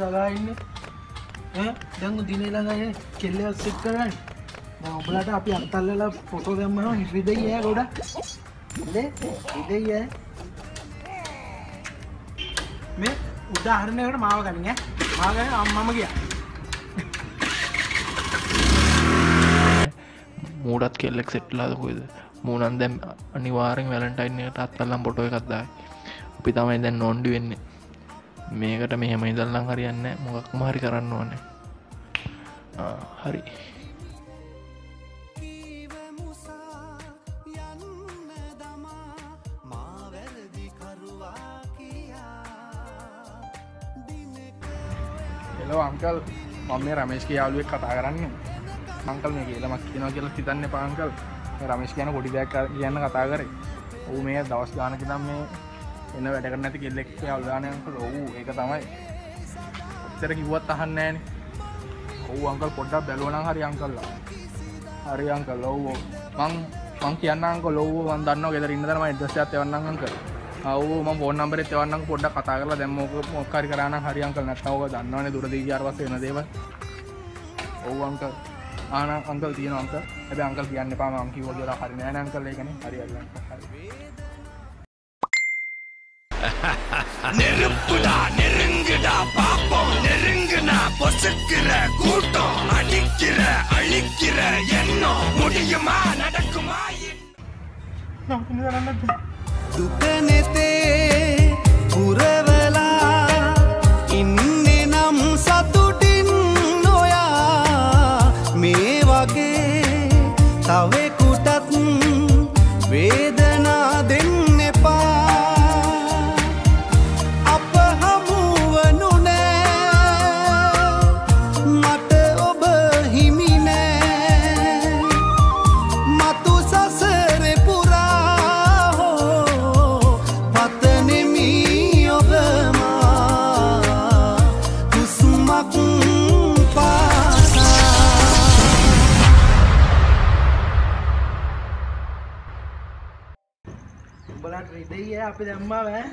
බලා ඉන්නේ. ඈ? දැන් දිනේ ළඟ කෙල්ලව සෙට් කරගන්න දැන් ඔබලාට අපි අත්තල්ලලා ෆොටෝ දැම්මම හිරිදෙයි ඈ ගොඩක්. ඉතින් හිරිදෙයි ඈ. මේ උදාහරණයකට මාව ගනින් ඈ. මාව ගන්න අම්මම ගියා. මූඩත් කෙල්ලෙක් සෙට්ලාද කොයිද මූනන් දැම් අනිවාරෙන් වැලටයින් එකට අත්තල්ලම් පොටෝ එකක්දායි අපි තමයි දැන් නොන්ඩි වෙන්නේ. මේකට මෙහෙම ඉදල්ලං හරියන්න මොකක් මාරි කරන්න ඕනේ. ආ, හරි. එලෝ අංකල් මම මේ රමේශ් යාලුවෙක් කතා කරන්න. අංකල් මේ කියලමක් කියනවා කියලා හිතන්න පාංකල් රමේශ් කියන කොඩි දෙයක් කියන්න කතා කරේ. ඔහු මේ දවස් ගානක නම් මේ එන්න වැඩ නැති කෙල්ලෙක් අවදානයක ඔහු ඒක තමයි. ඔච්චර කිව්වත් අහන්න ෑන ඔහු අංකල් පොඩ්ඩක් බැලුවනම් හරි අංකල්ලා හරි අංකල් ඔව්ෝ. මං මං කියන්න අංක ලොව වන් දන්න ගෙදර ඉන්න තරම ඉදස්සත් එවන්න අංක ඔව ම ෆෝන් නම්බර එවන්න පොඩ්ඩ කතා කරලා දැම්මෝක මොක්කාරි කරන හරි අංකල් නැත්තවක දන්නවන දුරදී අරවස වෙන දේව ඔව් අංක ආන අංකල් තියෙන අංක ඇබ අංකල් කියන්න පාම අංකිවෝ කියලා හරි නෑන අංකල් ඒකන හරි හරි நெருப்புடா நெருங்குடா பாப்போம். நெருங்குனா பொசுக்கிற கூட்டம் அடிக்கிற அழிக்கிற எண்ணம். முடியுமா நடக்குமா दुकाने ते पुरा बड़ा खरीदे ही है आप अम्मा है।